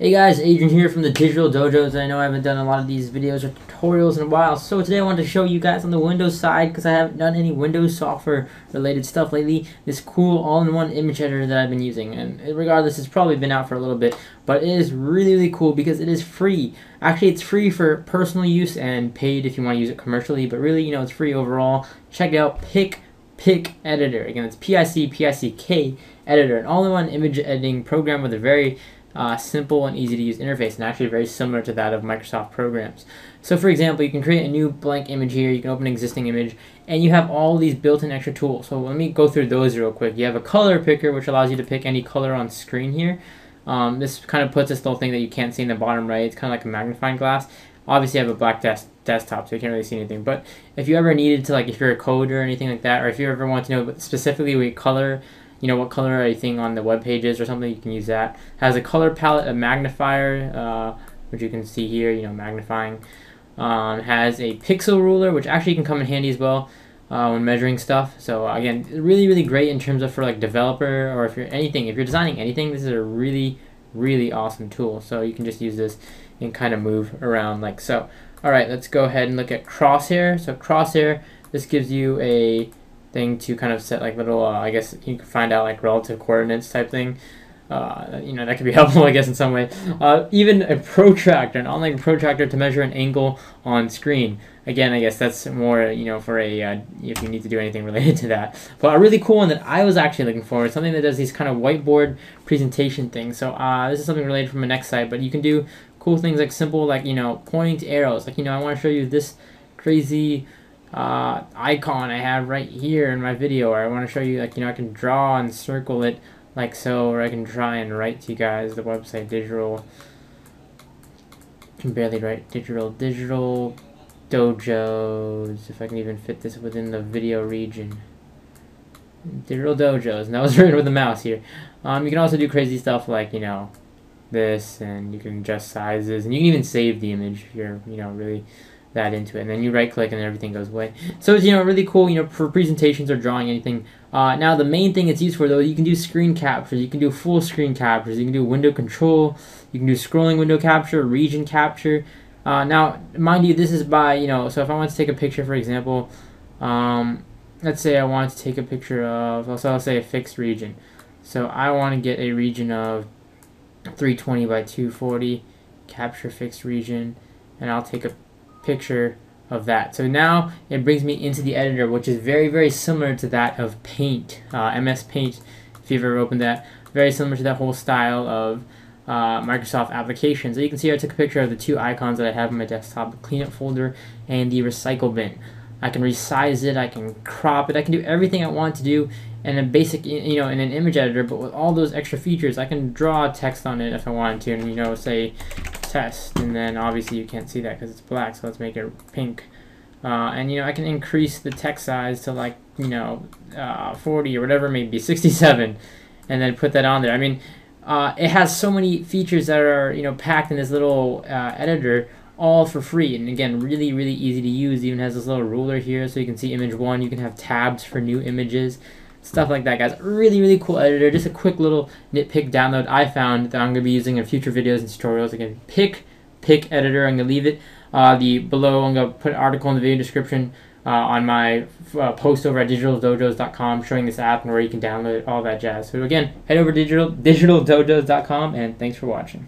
Hey guys, Adrian here from the Digital Dojos. I know I haven't done a lot of these videos or tutorials in a while, so today I wanted to show you guys on the Windows side, because I haven't done any Windows software related stuff lately, this cool all-in-one image editor that I've been using. And regardless, it's probably been out for a little bit, but it is really, really cool because it is free. Actually, it's free for personal use and paid if you want to use it commercially, but really, you know, it's free overall. Check it out, Pick Pick Editor. Again, it's P-I-C, P-I-C-K Editor, an all-in-one image editing program with a very uh, simple and easy to use interface and actually very similar to that of Microsoft programs. So for example, you can create a new blank image here, you can open an existing image, and you have all these built-in extra tools. So let me go through those real quick. You have a color picker, which allows you to pick any color on screen here. Um, this kind of puts this little thing that you can't see in the bottom right. It's kind of like a magnifying glass. Obviously, I have a black desk desktop, so you can't really see anything. But if you ever needed to, like, if you're a coder or anything like that, or if you ever want to know specifically what color you know what color anything on the web pages or something you can use that. Has a color palette a magnifier uh, which you can see here you know magnifying. Um, has a pixel ruler which actually can come in handy as well uh, when measuring stuff. So again really really great in terms of for like developer or if you're anything if you're designing anything this is a really really awesome tool. So you can just use this and kind of move around like so. Alright let's go ahead and look at crosshair. So crosshair this gives you a thing to kind of set like little, uh, I guess you can find out like relative coordinates type thing. Uh, you know, that could be helpful, I guess, in some way. Uh, even a protractor, an online protractor to measure an angle on screen. Again, I guess that's more, you know, for a, uh, if you need to do anything related to that. But a really cool one that I was actually looking for is something that does these kind of whiteboard presentation things. So uh, this is something related from a next site, but you can do cool things like simple, like, you know, point arrows. Like, you know, I want to show you this crazy uh, icon I have right here in my video or I want to show you like you know I can draw and circle it like so or I can try and write to you guys the website digital. Can barely write digital digital dojos if I can even fit this within the video region. Digital dojos and that was written with the mouse here. Um, you can also do crazy stuff like you know this and you can adjust sizes and you can even save the image if you're you know really that into it. And then you right click and everything goes away. So it's, you know, really cool, you know, for presentations or drawing anything. Uh, now the main thing it's used for though, you can do screen captures, you can do full screen captures, you can do window control, you can do scrolling window capture, region capture. Uh, now, mind you, this is by, you know, so if I want to take a picture, for example, um, let's say I want to take a picture of, so I'll say a fixed region. So I want to get a region of 320 by 240, capture fixed region, and I'll take a picture of that. So now it brings me into the editor, which is very, very similar to that of Paint, uh, MS Paint, if you've ever opened that. Very similar to that whole style of uh, Microsoft applications. So you can see I took a picture of the two icons that I have on my desktop, the cleanup folder and the recycle bin. I can resize it, I can crop it, I can do everything I want to do in a basic, you know, in an image editor, but with all those extra features, I can draw text on it if I wanted to, and, you know, say test and then obviously you can't see that because it's black so let's make it pink. Uh, and you know I can increase the text size to like you know uh, 40 or whatever maybe 67 and then put that on there. I mean uh, it has so many features that are you know packed in this little uh, editor all for free and again really really easy to use. Even has this little ruler here so you can see image one. You can have tabs for new images stuff like that, guys. Really, really cool editor. Just a quick little nitpick download I found that I'm going to be using in future videos and tutorials. Again, pick, pick editor. I'm going to leave it uh, the below. I'm going to put an article in the video description uh, on my uh, post over at digitaldojos.com showing this app and where you can download it, all that jazz. So again, head over to digital, digitaldojos.com and thanks for watching.